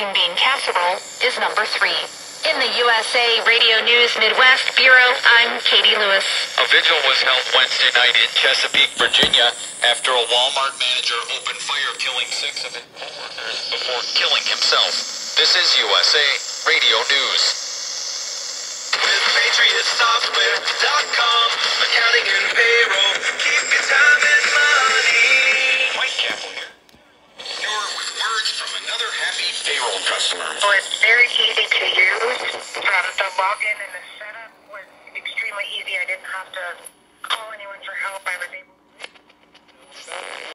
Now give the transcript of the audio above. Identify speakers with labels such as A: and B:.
A: green bean casserole is number three. In the USA Radio News Midwest Bureau, I'm Katie Lewis.
B: A vigil was held Wednesday night in Chesapeake, Virginia, after a Walmart manager opened fire, killing six of his coworkers before killing himself. This is USA Radio News.
C: With PatriotSoftware.com,
B: another happy payroll customer.
D: So it's very easy to use. Um, the login and the setup was extremely easy. I didn't have to